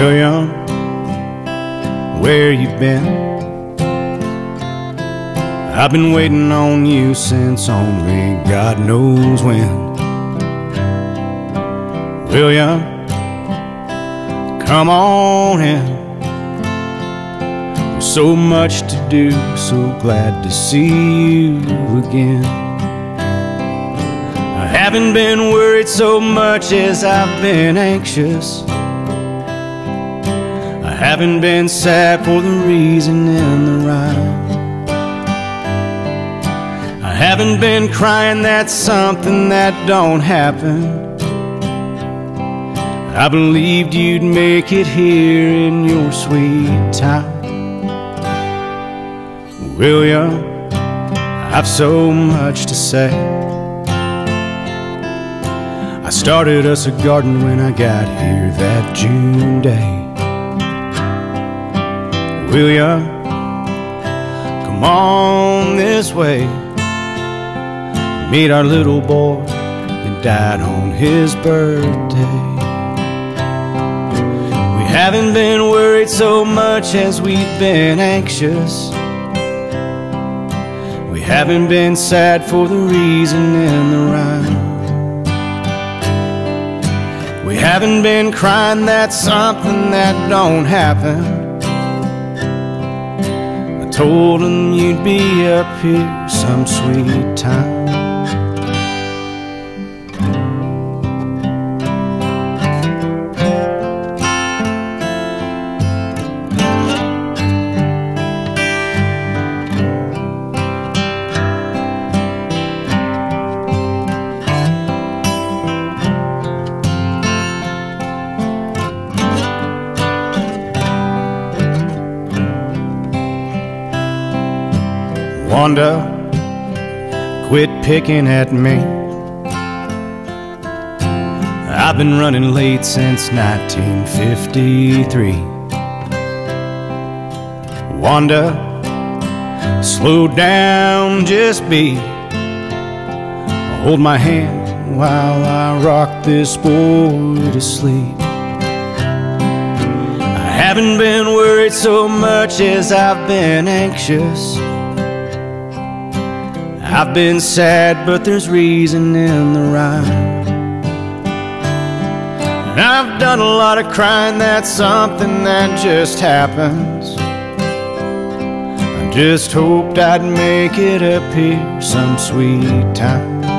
William, where you been? I've been waiting on you since only God knows when. William, come on in. There's so much to do, so glad to see you again. I haven't been worried so much as I've been anxious. Haven't been sad for the reason in the rhyme. I haven't been crying, that's something that don't happen. I believed you'd make it here in your sweet time. William, I've so much to say. I started us a garden when I got here that June day. William, come on this way. Meet our little boy that died on his birthday. We haven't been worried so much as we've been anxious. We haven't been sad for the reason in the rhyme. We haven't been crying, that's something that don't happen. Told him you'd be up here some sweet time. Wanda, quit picking at me. I've been running late since 1953. Wanda, slow down, just be. Hold my hand while I rock this boy to sleep. I haven't been worried so much as I've been anxious. I've been sad, but there's reason in the rhyme. And I've done a lot of crying, that's something that just happens. I just hoped I'd make it here some sweet time.